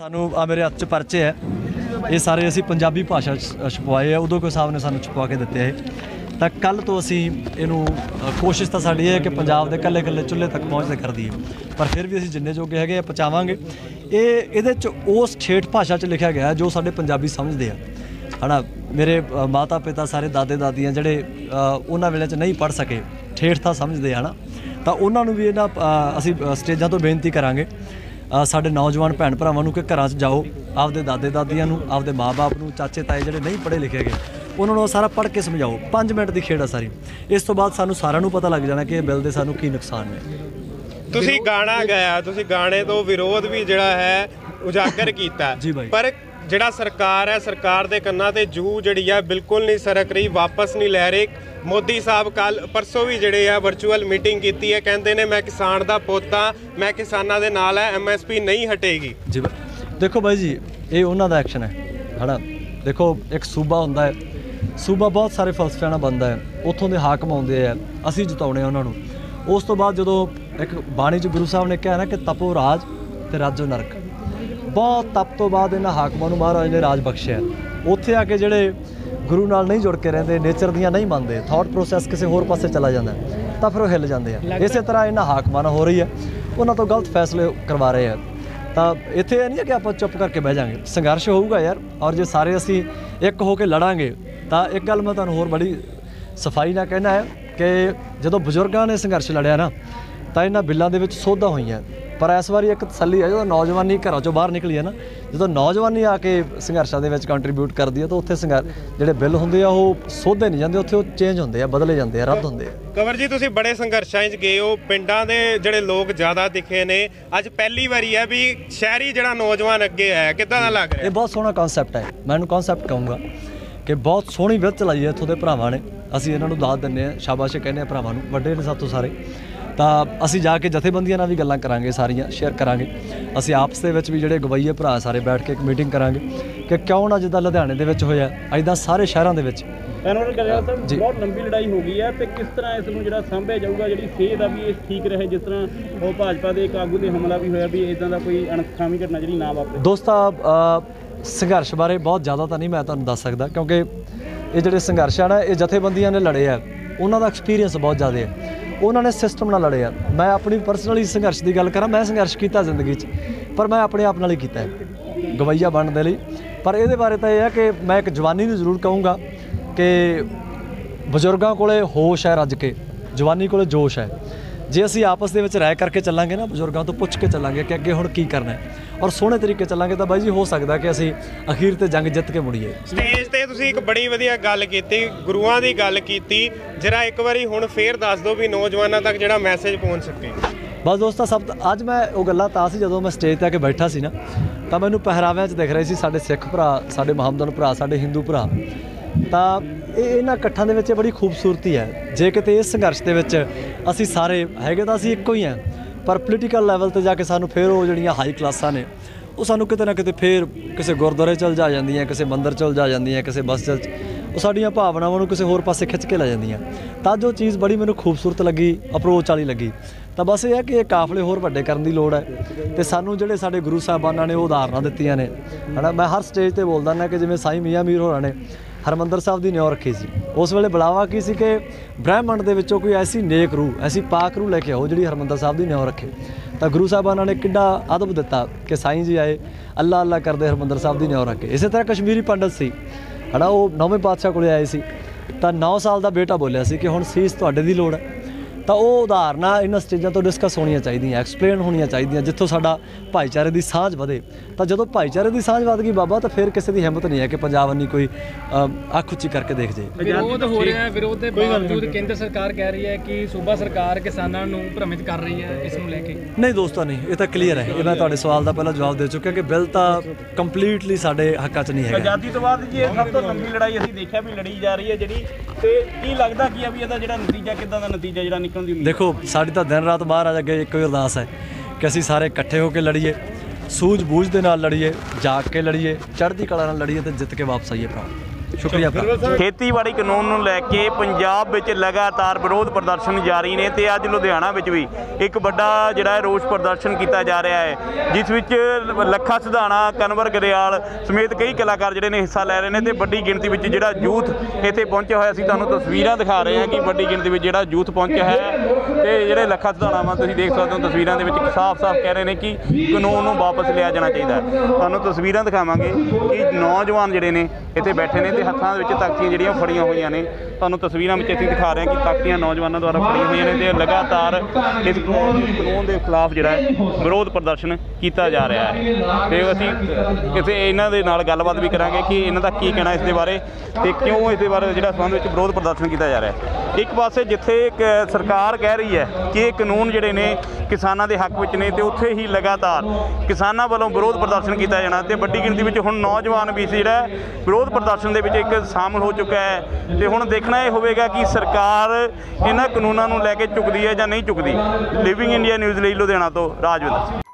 ਸਾਨੂੰ ਆ ਮੇਰੇ ਹੱਥ 'ਚ ਪਰਚੇ ਹੈ। ਇਹ ਸਾਰੇ ਅਸੀਂ ਪੰਜਾਬੀ ਭਾਸ਼ਾ 'ਚ ਅ, ਛਪਵਾਏ ਆ ਉਦੋਂ ਕੋਈ ਸਾਹਿਬ ਨੇ ਸਾਨੂੰ ਛਪਵਾ ਕੇ ਦਿੱਤੇ ਹੈ। ਤਾਂ ਕੱਲ ਤੋਂ ਅਸੀਂ ਇਹਨੂੰ ਅ, ਕੋਸ਼ਿਸ਼ ਤਾਂ ਸਾਡੀ ਇਹ ਹੈ ਕਿ ਪੰਜਾਬ ਦੇ ਕੱਲੇ ਕੱਲੇ ਚੁੱਲ੍ਹੇ ਤੱਕ ਪਹੁੰਚਦੇ ਕਰ ਦਈਏ ਪਰ ਫਿਰ ਵੀ ਅਸੀਂ ਜਿੰਨੇ ਜੋਗੇ ਹੈਗੇ ਆ ਪਹੁੰਚਾਵਾਂਗੇ। ਇਹ ਇਹਦੇ 'ਚ ਉਸ ਠੇਠ ਭਾਸ਼ਾ 'ਚ ਲਿਖਿਆ ਗਿਆ ਹੈ ਜੋ ਸਾਡੇ ਪੰਜਾਬੀ ਸਮਝਦੇ ਆ। ਹਨਾ ਮੇਰੇ ਅ, ਮਾਤਾ ਪਿਤਾ ਸਾਰੇ ਦਾਦੇ ਦਾਦੀਆਂ ਜਿਹੜੇ ਅ, ਉਹਨਾਂ ਵੇਲੇ 'ਚ ਨਹੀਂ ਪੜ ਸਕੇ ਠੇਠ ਤਾਂ ਸਮਝਦੇ ਆ ਹਨਾ। ਤਾਂ ਉਹਨਾਂ ਨੂੰ ਵੀ ਇਹਨਾਂ ਅ, ਅਸੀਂ ਅ, ਸਟੇਜਾਂ ਤੋਂ ਬੇਨਤੀ ਕਰਾਂਗੇ ਸਾਡੇ ਨੌਜਵਾਨ ਭੈਣ ਭਰਾਵਾਂ ਨੂੰ ਕਿ ਘਰਾਂ 'ਚ ਜਾਓ ਆਪਦੇ ਦਾਦੇ ਦਾਦੀਆਂ ਨੂੰ ਆਪਦੇ ਮਾਪੇ ਨੂੰ ਚਾਚੇ ਤਾਏ ਜਿਹੜੇ ਨਹੀਂ ਪੜ੍ਹੇ ਲਿਖੇ ਗਏ ਉਹਨਾਂ ਨੂੰ ਸਾਰਾ ਪੜ੍ਹ ਕੇ ਸਮਝਾਓ। 5 ਮਿੰਟ ਦੀ ਖੇਡ ਆ ਸਾਰੀ। ਇਸ ਤੋਂ ਬਾਅਦ ਸਾਨੂੰ ਸਾਰਿਆਂ ਨੂੰ ਪਤਾ ਲੱਗ ਜਾਣਾ ਕਿ ਇਹ ਬਿੱਲ ਦੇ ਸਾਨੂੰ ਕੀ ਨੁਕਸਾਨ ਨੇ। ਤੁਸੀਂ ਗਾਣਾ ਗਾਇਆ ਤੁਸੀਂ ਗਾਣੇ ਤੋਂ ਵਿਰੋਧ ਵੀ ਜਿਹੜਾ ਹੈ ਉਜਾਗਰ ਕੀਤਾ। ਪਰ ਜਿਹੜਾ ਸਰਕਾਰ ਹੈ, ਸਰਕਾਰ ਦੇ ਕੰਨਾਂ ਤੇ ਜੂ ਜਿਹੜੀ ਆ, ਬਿਲਕੁਲ ਨਹੀਂ ਸਰਕ ਰਹੀ, ਵਾਪਸ ਨਹੀਂ ਲੈ ਰਹੇ। ਮੋਦੀ ਸਾਹਿਬ ਕੱਲ ਪਰਸੋਂ ਵੀ ਜਿਹੜੇ ਆ ਵਰਚੁਅਲ ਮੀਟਿੰਗ ਕੀਤੀ ਹੈ। ਕਹਿੰਦੇ ਨੇ, ਮੈਂ ਕਿਸਾਨ ਦਾ ਪੋਤਾ ਮੈਂ ਕਿਸਾਨਾਂ ਦੇ ਨਾਲ ਹੈ ਐਮਐਸਪੀ ਨਹੀਂ ਹਟੇਗੀ। ਜੀ ਦੇਖੋ ਬਾਈ ਜੀ, ਇਹ ਉਹਨਾਂ ਦਾ ਐਕਸ਼ਨ ਹੈ, ਹਨਾ? ਦੇਖੋ, ਇੱਕ ਸੂਬਾ ਹੁੰਦਾ ਹੈ। ਸੂਬਾ ਬਹੁਤ ਸਾਰੇ ਫਲਸਫਿਆਂ ਨਾਲ ਬਣਦਾ ਹੈ। ਉੱਥੋਂ ਦੇ ਹਾਕਮ ਆਉਂਦੇ ਆ, ਅਸੀਂ ਜਿਤਾਉਣੇ ਆ ਉਹਨਾਂ ਨੂੰ। ਉਸ ਤੋਂ ਬਾਅਦ ਜਦੋਂ ਇੱਕ ਬਾਣੀ ਚ ਗੁਰੂ ਸਾਹਿਬ ਨੇ ਕਿਹਾ ਨਾ ਕਿ ਤਪੋ ਰਾਜ ਤੇ ਰਾਜੋ ਨਰਕ। ਬਹੁਤ ਤਪ ਤੋਂ ਬਾਅਦ ਇਹਨਾਂ ਹਾਕਮਾਂ ਨੂੰ ਮਹਾਰਾਜ ਨੇ ਰਾਜ ਬਖਸ਼ਿਆ। ਉੱਥੇ ਆ ਕੇ ਜਿਹੜੇ ਗੁਰੂ ਨਾਲ ਨਹੀਂ ਜੁੜ ਕੇ ਰਹਿੰਦੇ ਨੇਚਰ ਦੀਆਂ ਨਹੀਂ ਮੰਨਦੇ ਥਾਟ ਪ੍ਰੋਸੈਸ ਕਿਸੇ ਹੋਰ ਪਾਸੇ ਚਲਾ ਜਾਂਦਾ ਤਾਂ ਫਿਰ ਉਹ ਹਿੱਲ ਜਾਂਦੇ ਆ। ਇਸੇ ਤਰ੍ਹਾਂ ਇਹਨਾਂ ਹਾਕਮਾਂ ਨਾਲ ਹੋ ਰਹੀ ਹੈ। ਉਹਨਾਂ ਤੋਂ ਗਲਤ ਫੈਸਲੇ ਕਰਵਾ ਰਹੇ ਆ। ਤਾਂ ਇੱਥੇ ਇਹ ਨਹੀਂ ਕਿ ਆਪਾਂ ਚੁੱਪ ਕਰਕੇ ਬਹਿ ਜਾਾਂਗੇ ਸੰਘਰਸ਼ ਹੋਊਗਾ ਯਾਰ ਔਰ ਜੇ ਸਾਰੇ ਅਸੀਂ ਇੱਕ ਹੋ ਕੇ ਲੜਾਂਗੇ ਤਾਂ ਇੱਕ ਗੱਲ ਮੈਂ ਤੁਹਾਨੂੰ ਹੋਰ ਬੜੀ ਸਫ਼ਾਈ ਨਾਲ ਕਹਿਣਾ ਹੈ ਕਿ ਜਦੋਂ ਬਜ਼ੁਰਗਾਂ ਨੇ ਸੰਘਰਸ਼ ਲੜਿਆ ਨਾ ਤਾਂ ਇਹਨਾਂ ਬਿੱਲਾਂ ਦੇ ਵਿੱਚ ਸੋਧਾਂ ਹੋਈਆਂ। ਪਰ ਇਸ ਵਾਰੀ ਇੱਕ ਤਸੱਲੀ ਹੈ ਜਦੋਂ ਨੌਜਵਾਨੀ ਘਰਾਂ ਚੋਂ ਬਾਹਰ ਨਿਕਲੀ ਹੈ ਨਾ ਜਦੋਂ ਨੌਜਵਾਨੀ ਆ ਕੇ ਸੰਘਰਸ਼ਾਂ ਦੇ ਵਿੱਚ ਕੰਟਰੀਬਿਊਟ ਕਰਦੀ ਹੈ ਤਾਂ ਉੱਥੇ ਸੰਘਰਸ਼ ਜਿਹੜੇ ਬਿੱਲ ਹੁੰਦੇ ਆ ਉਹ ਸੋਧੇ ਨਹੀਂ ਜਾਂਦੇ ਉੱਥੇ ਉਹ ਚੇਂਜ ਹੁੰਦੇ ਆ ਬਦਲੇ ਜਾਂਦੇ ਆ ਰੱਦ ਹੁੰਦੇ ਆ। ਕਵਰ ਜੀ ਤੁਸੀਂ ਬੜੇ ਸੰਘਰਸ਼ਾਂ 'ਚ ਗਏ ਹੋ ਪਿੰਡਾਂ ਦੇ ਜਿਹੜੇ ਲੋਕ ਜ਼ਿਆਦਾ ਦਿਖੇ ਨੇ ਅੱਜ ਪਹਿਲੀ ਵਾਰੀ ਹੈ ਵੀ ਸ਼ਹਿਰੀ ਜਿਹੜਾ ਨੌਜਵਾਨ ਅੱਗੇ ਆਇਆ ਕਿੱਦਾਂ ਦਾ ਲੱਗ ਰਿਹਾ? ਇਹ ਬਹੁਤ ਸੋਹਣਾ ਕਨਸੈਪਟ ਹੈ ਮੈਂ ਇਹਨੂੰ ਕਨਸੈਪਟ ਕਹੂੰਗਾ ਕਿ ਬਹੁਤ ਸੋਹਣੀ ਵਿਧ ਚਲਾਈ ਹੈ ਇੱਥੋਂ ਦੇ ਭਰਾਵਾਂ ਨੇ ਅਸੀਂ ਇਹਨਾਂ ਨੂੰ ਦਾਤ ਦਿੰਨੇ ਆ ਸ਼ਾਬਾਸ਼ ਕਹਿੰਦੇ ਆ ਭਰਾਵਾਂ ਨੂੰ ਵੱਡੇ ਨੇ ਸਭ ਤੋਂ ਸਾਰੇ। ਤਾਂ ਅਸੀਂ ਜਾ ਕੇ ਜਥੇਬੰਦੀਆਂ ਨਾਲ ਵੀ ਗੱਲਾਂ ਕਰਾਂਗੇ ਸਾਰੀਆਂ ਸ਼ੇਅਰ ਕਰਾਂਗੇ। ਅਸੀਂ ਆਪਸ ਦੇ ਵਿੱਚ ਵੀ ਜਿਹੜੇ ਗਵਈਏ ਭਰਾ ਸਾਰੇ ਬੈਠ ਕੇ ਇੱਕ ਮੀਟਿੰਗ ਕਰਾਂਗੇ ਕਿ ਕਿਉਂ ਨਾ ਜਿੱਦਾਂ ਲੁਧਿਆਣੇ ਦੇ ਵਿੱਚ ਹੋਇਆ ਐਦਾਂ ਸਾਰੇ ਸ਼ਹਿਰਾਂ ਦੇ ਵਿੱਚ। ਐਨਵਰ। ਬਹੁਤ ਲੰਬੀ ਲੜਾਈ ਹੋ ਗਈ ਹੈ ਤੇ ਕਿਸ ਤਰ੍ਹਾਂ ਇਸ ਨੂੰ ਜਿਹੜਾ ਸਾਂਭਿਆ ਜਾਊਗਾ ਜਿਹੜੀ ਸਿਹਤ ਆ ਵੀ ਇਹ ਠੀਕ ਰਹੇ ਜਿਸ ਤਰ੍ਹਾਂ ਉਹ ਭਾਜਪਾ ਦੇ ਇੱਕ ਆਗੂ ਤੇ ਹਮਲਾ ਵੀ ਹੋਇਆ ਵੀ ਇਦਾਂ ਦਾ ਕੋਈ ਅਣਖਾਮੀ ਘਟਨਾ ਜਿਹੜੀ ਨਾ ਵਾਪਰੇ। ਦੋਸਤਾ ਸੰਘਰਸ਼ ਬਾਰੇ ਬਹੁਤ ਜ਼ਿਆਦਾ ਤਾਂ ਨਹੀਂ ਮੈਂ ਤੁਹਾਨੂੰ ਦੱਸ ਸਕਦਾ ਕਿਉਂਕਿ ਇਹ ਜਿਹੜੇ ਸੰਘਰਸ਼ ਆ ਨਾ ਇਹ ਜਥੇਬੰਦੀਆਂ ਨੇ ਲੜੇ ਆ ਉਹਨਾਂ ਦਾ ਐਕਸਪੀਰੀਅੰਸ ਬਹੁਤ ਜ਼ਿਆਦਾ ਹੈ। ਉਹਨਾਂ ਨੇ ਸਿਸਟਮ ਨਾਲ ਲੜਿਆ। ਮੈਂ ਆਪਣੀ ਪਰਸਨਲੀ ਸੰਘਰਸ਼ ਦੀ ਗੱਲ ਕਰਾਂ, ਮੈਂ ਸੰਘਰਸ਼ ਕੀਤਾ ਜ਼ਿੰਦਗੀ 'ਚ, ਪਰ ਮੈਂ ਆਪਣੇ ਆਪ ਨਾਲ ਹੀ ਕੀਤਾ ਹੈ। ਗਵਈਆ ਬਣਨ ਦੇ ਲਈ। ਪਰ ਇਹਦੇ ਬਾਰੇ ਤਾਂ ਇਹ ਹੈ ਕਿ ਮੈਂ ਇੱਕ ਜਵਾਨੀ ਨੂੰ ਜ਼ਰੂਰ ਕਹੂੰਗਾ ਕਿ ਬਜ਼ੁਰਗਾਂ ਕੋਲੇ ਹੋਸ਼ ਹੈ ਰੱਜ ਕੇ। ਜਵਾਨੀ ਕੋਲੇ ਜੋਸ਼ ਹੈ। ਜੇ ਅਸੀਂ ਆਪਸ ਦੇ ਵਿੱਚ ਰਾਏ ਕਰਕੇ ਚੱਲਾਂਗੇ ਨਾ ਬਜ਼ੁਰਗਾਂ ਤੋਂ ਪੁੱਛ ਕੇ ਚੱਲਾਂਗੇ ਕਿ ਅੱਗੇ ਹੁਣ ਕੀ ਕਰਨਾ ਹੈ ਔਰ ਸੋਹਣੇ ਤਰੀਕੇ ਚੱਲਾਂਗੇ ਤਾਂ ਬਾਈ ਜੀ ਹੋ ਸਕਦਾ ਕਿ ਅਸੀਂ ਅਖੀਰ ਤੇ ਜੰਗ ਜਿੱਤ ਕੇ ਮੁੜੀਏ। ਸਟੇਜ ਤੇ ਤੁਸੀਂ ਇੱਕ ਬੜੀ ਵਧੀਆ ਗੱਲ ਕੀਤੀ ਗੁਰੂਆਂ ਦੀ ਗੱਲ ਕੀਤੀ। ਜਰਾ ਇੱਕ ਵਾਰੀ ਹੁਣ ਫੇਰ ਦੱਸ ਦਿਓ ਵੀ ਨੌਜਵਾਨਾਂ ਤੱਕ ਜਿਹੜਾ ਮੈਸੇਜ ਪਹੁੰਚ ਸਕੇ। ਬਸ ਦੋਸਤਾ ਸਭ ਅੱਜ ਮੈਂ ਉਹ ਗੱਲਾਂ ਤਾਂ ਸੀ ਜਦੋਂ ਮੈਂ ਸਟੇਜ ਤੇ ਆ ਕੇ ਬੈਠਾ ਸੀ ਨਾ ਤਾਂ ਮੈਨੂੰ ਪਹਿਰਾਵਿਆਂ 'ਚ ਦਿਖ ਰਹੇ ਸੀ ਸਾਡੇ ਸਿੱਖ ਭਰਾ ਸਾਡੇ ਮੁਹੰਮਦਨ ਭਰਾ ਸਾਡੇ ਹਿੰਦੂ ਭਰਾ। ਤਾਂ ਇਹ ਇਹਨਾਂ ਇਕੱਠਾਂ ਦੇ ਵਿੱਚ ਇਹ ਬੜੀ ਖੂਬਸੂਰਤੀ ਹੈ। ਜੇ ਕਿਤੇ ਇਸ ਸੰਘਰਸ਼ ਦੇ ਵਿੱਚ ਅਸੀਂ ਸਾਰੇ ਹੈਗੇ ਤਾਂ ਅਸੀਂ ਇੱਕੋ ਹੀ ਹਾਂ, ਪਰ ਪੋਲੀਟੀਕਲ ਲੈਵਲ ਤੇ ਜਾ ਕੇ ਸਾਨੂੰ ਫੇਰ ਉਹ ਜਿਹੜੀਆਂ ਹਾਈ ਕਲਾਸਾਂ ਨੇ, ਉਹ ਸਾਨੂੰ ਕਿਤੇ ਨਾ ਕਿਤੇ ਫੇਰ ਕਿਸੇ ਗੁਰਦੁਆਰੇ ਚਲ ਜਾ ਜਾਂਦੀਆਂ, ਕਿਸੇ ਮੰਦਿਰ ਚਲ ਜਾ ਜਾਂਦੀਆਂ, ਕਿਸੇ ਬੱਸ 'ਚ ਉਹ ਸਾਡੀਆਂ ਭਾਵਨਾਵਾਂ ਨੂੰ ਕਿਸੇ ਹੋਰ ਪਾਸੇ ਖਿੱਚ ਕੇ ਲੈ ਜਾਂਦੀਆਂ। ਤਾਂ ਜੋ ਚੀਜ਼ ਬੜੀ ਮੈਨੂੰ ਖੂਬਸੂਰਤ ਲੱਗੀ ਅਪਰੋਚ ਵਾਲੀ ਲੱਗੀ। ਤਾਂ ਬਸ ਇਹ ਹੈ ਕਿ ਇਹ ਕਾਫਲੇ ਹੋਰ ਵੱਡੇ ਕਰਨ ਦੀ ਲੋੜ ਹੈ ਤੇ ਸਾਨੂੰ ਜਿਹੜੇ ਸਾਡੇ ਗੁਰੂ ਸਾਹਿਬਾਨਾਂ ਨੇ ਉਹ ਉਦਾਹਰਨਾਂ ਦਿੱਤੀਆਂ ਨੇ। ਹਨਾ, ਮੈਂ ਹਰ ਸਟੇਜ ਤੇ ਬੋਲਦਾ ਨਾ ਕਿ ਜਿਵੇਂ ਸਾਈਂ ਮੀਆਂ ਮੀਰ ਹੋਰਾਂ ਨੇ ਹਰਮੰਦਰ ਸਾਹਿਬ ਦੀ ਨਿਉ ਰੱਖੀ ਸੀ। ਉਸ ਵੇਲੇ ਬੁਲਾਵਾ ਕੀ ਸੀ ਕਿ ਬ੍ਰਹਿਮੰਡ ਦੇ ਵਿੱਚੋਂ ਕੋਈ ਐਸੀ ਨੇਕ ਰੂਹ, ਐਸੀ ਪਾਕ ਰੂਹ ਲੈ ਕੇ ਆਓ ਜਿਹੜੀ ਹਰਮੰਦਰ ਸਾਹਿਬ ਦੀ ਨਿਉ ਰੱਖੇ। ਤਾਂ ਗੁਰੂ ਸਾਹਿਬਾਨਾਂ ਨੇ ਕਿੱਡਾ ਅਦਬ ਦਿੱਤਾ ਕਿ ਸਾਈਂ ਜੀ ਆਏ, ਅੱਲਾ ਅੱਲਾ ਕਰਦੇ ਹਰਮੰਦਰ ਸਾਹਿਬ ਦੀ ਨਿਉ ਰੱਖੇ। ਇਸੇ ਤਰ੍ਹਾਂ ਕਸ਼ਮੀਰੀ ਪੰਡਤ ਸੀ। ਹਨਾ, ਉਹ ਨੌਵੇਂ ਪਾਤਸ਼ਾਹ ਕੋਲੇ ਆਏ ਸੀ। ਤਾਂ 9 ਸਾਲ ਦਾ ਬੇਟਾ ਬੋਲਿਆ ਸੀ ਕਿ ਹੁਣ ਸੀਸ ਤੁਹਾਡੇ ਦੀ ਲੋੜ ਹੈ। ਤਾਂ ਉਹ ਉਦਾਹਰਨਾਂ ਇਹਨਾਂ ਸਟੇਜਾਂ ਤੋਂ ਡਿਸਕਸ ਹੋਣੀਆਂ ਚਾਹੀਦੀਆਂ ਐਕਸਪਲੇਨ ਹੋਣੀਆਂ ਚਾਹੀਦੀਆਂ ਜਿੱਥੋਂ ਸਾਡਾ ਭਾਈਚਾਰੇ ਦੀ ਸਾਂਝ ਵਧੇ। ਤਾਂ ਜਦੋਂ ਭਾਈਚਾਰੇ ਦੀ ਸਾਂਝ ਵਧ ਗਈ ਬਾਬਾ ਤਾਂ ਫਿਰ ਕਿਸੇ ਦੀ ਹਿੰਮਤ ਨਹੀਂ ਹੈ ਕਿ ਪੰਜਾਬ ਅੰਨੀ ਕੋਈ ਅੱਖ ਉੱਚੀ ਕਰਕੇ ਦੇਖ ਜੇ। ਵਿਰੋਧ ਹੋ ਰਿਹਾ ਹੈ ਵਿਰੋਧ ਦੇ ਬਾਵਜੂਦ ਕੇਂਦਰ ਸਰਕਾਰ ਕਹਿ ਰਹੀ ਹੈ ਕਿ ਸੂਬਾ ਸਰਕਾਰ ਕਿਸਾਨਾਂ ਨੂੰ ਭ੍ਰਮਿਤ ਕਰ ਰਹੀ ਹੈ ਇਸ ਨੂੰ ਲੈ ਕੇ। ਨਹੀਂ ਦੋਸਤੋ ਨਹੀਂ ਇਹ ਤਾਂ ਕਲੀਅਰ ਹੈ। ਇਹ ਮੈਂ ਤੁਹਾਡੇ ਸਵਾਲ ਦਾ ਪਹਿਲਾਂ ਜਵਾਬ ਦੇ ਚੁੱਕਿਆ ਕਿ ਬਿੱਲ ਤਾਂ ਕੰਪਲੀਟਲੀ ਸਾਡੇ ਹੱਕਾਂ 'ਚ ਨਹੀਂ ਹੈਗਾ। ਆਜ਼ਾਦੀ ਤੋਂ ਬਾਅਦ ਜੀ ਇਹ ਸਭ ਤੋਂ ਲੰਬੀ ਲੜਾਈ ਅਸੀਂ ਦੇਖਿਆ ਵੀ ਲੜੀ ਜਾ ਰਹੀ ਹੈ ਜਿਹੜੀ ਤੇ ਕੀ ਲੱਗਦਾ ਕੀ ਆ ਵੀ ਇਹਦਾ ਜਿਹੜਾ ਨਤੀਜਾ, ਕਿੱਦਾਂ ਦਾ ਨਤੀਜਾ ਜਿਹੜਾ ਨਿਕਲਣ ਦੀ ਉਮੀਦ ਦੇਖੋ, ਸਾਡੀ ਤਾਂ ਦਿਨ ਰਾਤ ਬਾਹਰ ਆ ਅੱਗੇ ਇੱਕੋ ਹੀ ਅਰਦਾਸ ਹੈ ਕਿ ਅਸੀਂ ਸਾਰੇ ਇਕੱਠੇ ਹੋ ਕੇ ਲੜੀਏ ਸੂਝ ਬੂਝ ਦੇ ਨਾਲ ਲੜੀਏ, ਜਾਗ ਕੇ ਲੜੀਏ, ਚੜ੍ਹਦੀ ਕਲਾ ਨਾਲ ਲੜੀਏ ਤੇ ਜਿੱਤ ਕੇ ਵਾਪਸ ਆਈਏ ਭਰਾ। ਸ਼ੁਕਰੀਆ ਖੇਤੀਬਾੜੀ ਕਾਨੂੰਨ ਨੂੰ ਲੈ ਕੇ ਪੰਜਾਬ ਵਿੱਚ ਲਗਾਤਾਰ ਵਿਰੋਧ ਪ੍ਰਦਰਸ਼ਨ ਜਾਰੀ ਨੇ ਤੇ ਅੱਜ ਲੁਧਿਆਣਾ ਵਿੱਚ ਵੀ ਇੱਕ ਵੱਡਾ ਜਿਹੜਾ ਰੋਸ ਪ੍ਰਦਰਸ਼ਨ ਕੀਤਾ ਜਾ ਰਿਹਾ ਹੈ, ਜਿਸ ਵਿੱਚ ਲੱਖਾ ਸਿਧਾਣਾ, ਕਨਵਰ ਗਰੇਵਾਲ ਸਮੇਤ ਕਈ ਕਲਾਕਾਰ ਜਿਹੜੇ ਨੇ ਹਿੱਸਾ ਲੈ ਰਹੇ ਨੇ ਤੇ ਵੱਡੀ ਗਿਣਤੀ ਵਿੱਚ ਜਿਹੜਾ ਯੂਥ ਇੱਥੇ ਪਹੁੰਚਿਆ ਹੋਇਆ ਸੀ। ਤੁਹਾਨੂੰ ਤਸਵੀਰਾਂ ਦਿਖਾ ਰਹੇ ਹਾਂ ਕਿ ਵੱਡੀ ਗਿਣਤੀ ਵਿੱਚ ਜਿਹੜਾ ਯੂਥ ਪਹੁੰਚਿਆ ਹੈ। ਤੇ ਜਿਹੜੇ ਲੱਖਾ ਸਿਧਾਣਾ ਵਾ ਤੁਸੀਂ ਦੇਖ ਸਕਦੇ ਹੋ, ਤਸਵੀਰਾਂ ਦੇ ਵਿੱਚ ਸਾਫ਼-ਸਾਫ਼ ਕਹਿ ਰਹੇ ਨੇ ਕਿ ਕਾਨੂੰਨ ਨੂੰ ਵਾਪਸ ਲਿਆ ਜਾਣਾ ਚਾਹੀਦਾ ਹੈ। ਤੁਹਾਨੂੰ ਤਸਵੀਰਾਂ ਦਿਖਾਵਾਂਗੇ ਕਿ ਨੌਜਵਾਨ ਜਿਹੜੇ ਨੇ ਇੱਥੇ ਬੈਠੇ ਨੇ ਤੇ ਹੱਥਾਂ ਦੇ ਵਿੱਚ ਤਖਤੀਆਂ ਜਿਹੜੀਆਂ ਫੜੀਆਂ ਹੋਈਆਂ ਨੇ। ਤੁਹਾਨੂੰ ਤਸਵੀਰਾਂ ਵਿੱਚ ਅਸੀਂ ਦਿਖਾ ਰਹੇ ਹਾਂ ਕਿ ਤਖਤੀਆਂ ਨੌਜਵਾਨਾਂ ਦੁਆਰਾ ਫੜੀਆਂ ਹੋਈਆਂ ਨੇ ਤੇ ਲਗਾਤਾਰ ਇਸ ਕਾਨੂੰਨ ਦੇ ਖਿਲਾਫ ਜਿਹੜਾ ਹੈ ਵਿਰੋਧ ਪ੍ਰਦਰਸ਼ਨ ਕੀਤਾ ਜਾ ਰਿਹਾ ਹੈ। ਤੇ ਅਸੀਂ ਕਿਸੇ ਇਹਨਾਂ ਦੇ ਨਾਲ ਗੱਲਬਾਤ ਵੀ ਕਰਾਂਗੇ ਕਿ ਇਹਨਾਂ ਦਾ ਕੀ ਕਹਿਣਾ ਇਸ ਦੇ ਬਾਰੇ ਤੇ ਕਿਉਂ ਇਸ ਦੇ ਬਾਰੇ ਜਿਹੜਾ ਸੰਬੰਧ ਵਿੱਚ ਵਿਰੋਧ ਪ੍ਰਦਰਸ਼ਨ ਕੀਤਾ ਜਾ ਰਿਹਾ ਹੈ। ਇੱਕ ਪਾਸੇ ਜਿੱਥੇ ਇੱਕ ਸਰਕਾਰ ਕਹਿ ਰਹੀ ਹੈ ਕਿ ਇਹ ਕਾਨੂੰਨ ਜਿਹੜੇ ਨੇ ਕਿਸਾਨਾਂ ਦੇ ਹੱਕ ਵਿੱਚ ਨੇ ਤੇ ਉੱਥੇ ਹੀ ਲਗਾਤਾਰ ਕਿਸਾਨਾਂ ਵੱਲੋਂ ਵਿਰੋਧ ਪ੍ਰਦਰਸ਼ਨ ਕੀਤਾ ਜਾਣਾ ਤੇ ਵੱਡੀ ਗਿਣਤੀ ਵਿੱਚ ਹੁਣ ਨੌਜਵਾਨ ਵੀ ਸੀ ਜਿਹੜਾ ਵਿਰੋਧ ਪ੍ਰਦਰਸ਼ਨ ਦੇ ਵਿੱਚ ਇੱਕ ਸ਼ਾਮਲ ਹੋ ਚੁੱਕਾ ਹੈ। ਤੇ ਹੁਣ ਦੇਖਣਾ ਇਹ ਹੋਵੇਗਾ ਕਿ ਸਰਕਾਰ ਇਹਨਾਂ ਕਾਨੂੰਨਾਂ ਨੂੰ ਲੈ ਕੇ ਚੁੱਕਦੀ ਹੈ ਜਾਂ ਨਹੀਂ ਚੁੱਕਦੀ। ਲਿਵਿੰਗ ਇੰਡੀਆ ਨਿਊਜ਼ ਲਈ ਲੁਧਿਆਣਾ ਤੋਂ ਰਾਜਵਿੰਦਰ ਸਿੰਘ।